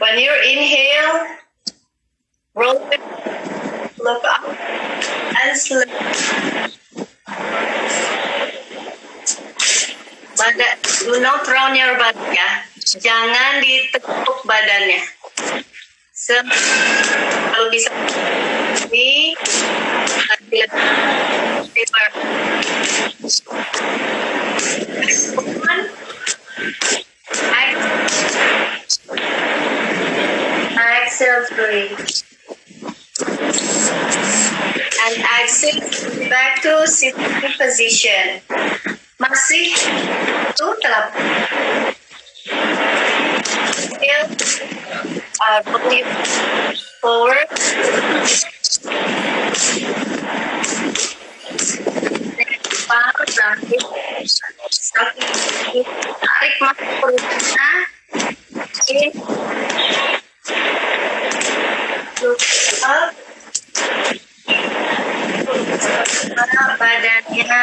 When you inhale, roll it, look up, and slip. Badan, do not round your back ya. Jangan ditekuk badannya. Se kalau bisa ini One. Exhale three. And exhale back to sitting position masih itu dalam still uh, believe forward tarik masuk perutnya ini look up badannya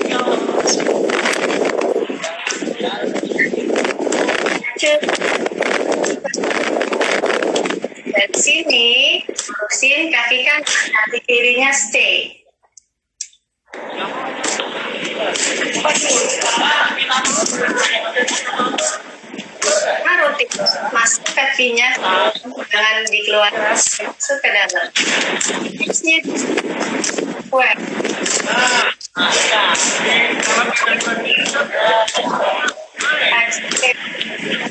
Dari sini, terusin kaki kan kaki kirinya stay. Nah, masuk kakinya jangan dikeluarkan masuk ke dalam. Harus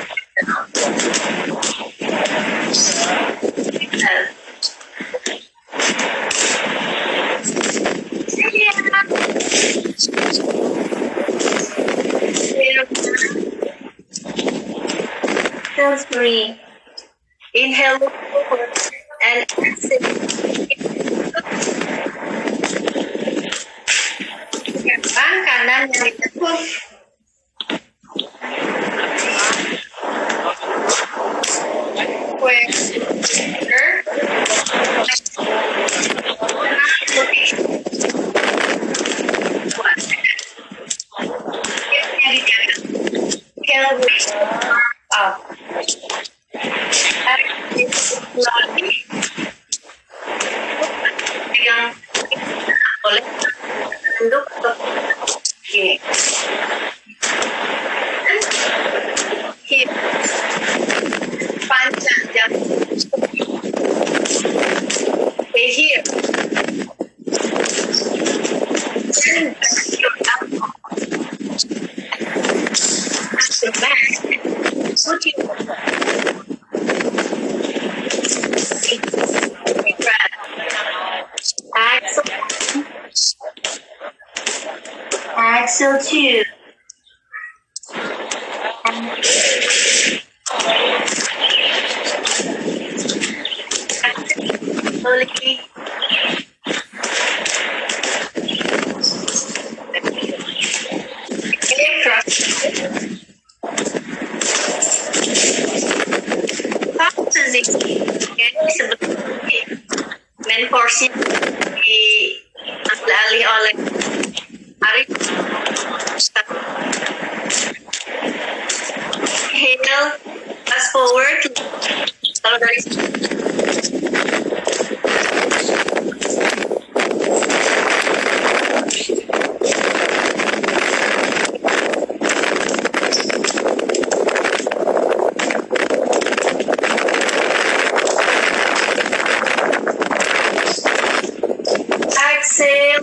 Inhale look forward and exhale. Kanan where up. Panjang jangan stay here back your back, Two. And slowly posisi ini sebetulnya kalau dari Exhale.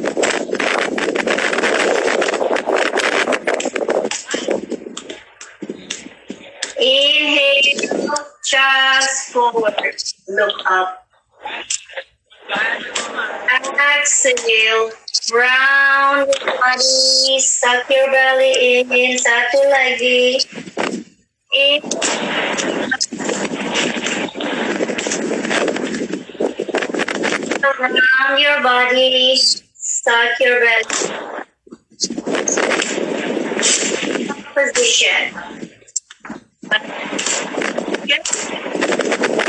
Just forward. Look up. Exhale. Round your body. Suck your belly in. Suck your leg in. Around your body. Suck your belly. Position. chứ